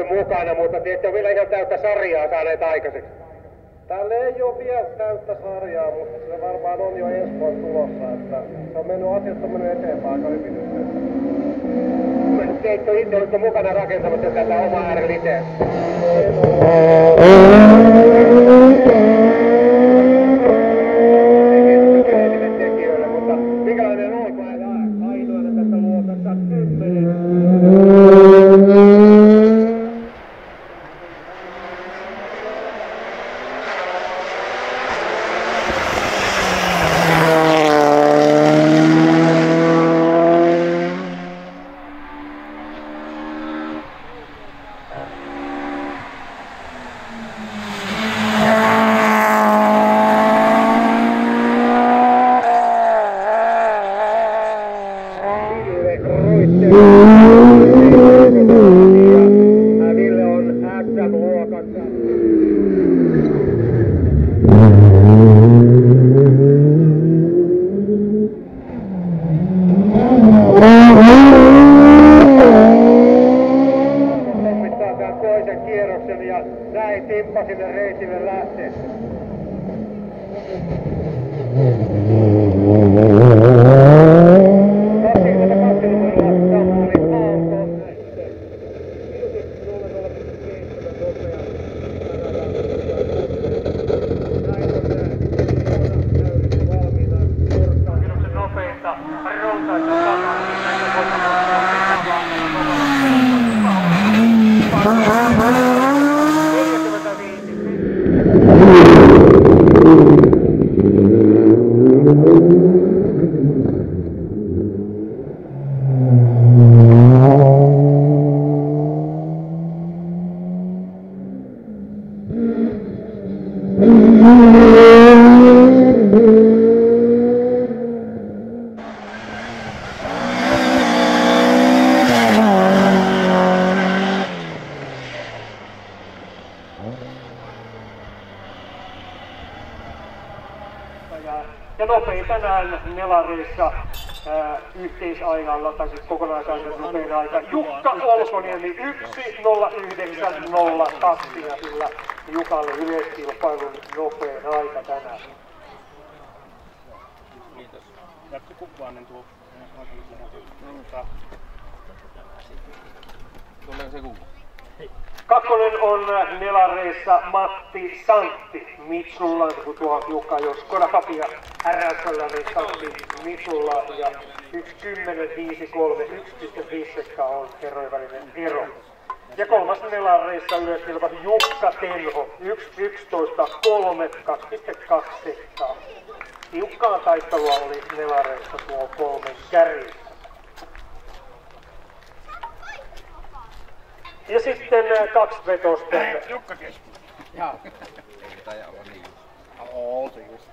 pidetty mukana, mutta te ette ole vielä ihan täyttä sarjaa saaneet aikaiseksi. Tälle ei ole vielä täyttä sarjaa, mutta se varmaan on jo ensi vuonna tulossa. Että se on mennyt, asiat on mennyt eteenpäin aika hyvin nyt. Te ette ole itse mukana rakentamassa tätä omaa R-liteä. tekijöille, reti, impati per reti, per l'asse. Ja, nopein tänään Nelareissa ää, yhteisajalla, tai siis kokonaisajan nopein aika, Jukka Olkoniemi 1.09.02 ja sillä Jukalle yleiskilpailun nopein aika tänään. Jatko kuvainen tuo. Tulee se kuva. Kakkonen on Nelareissa Matti Santti Mitsulla, kun tuo Jukka jos Kodakapia RSL, niin Santti Mitsulla ja 1.10.53, 1.5 sekkaa on herrojen välinen ero. Ja kolmas Nelareissa yleiskilpailu Jukka Tenho, 1.11.3, 2.2 sekkaa. Tiukkaa taistelua oli Nelareissa tuo kolmen kärjessä. Ja sitten äh, kaksi vetosten Jukka keskus. Ei taida olla niin. Oo, se just.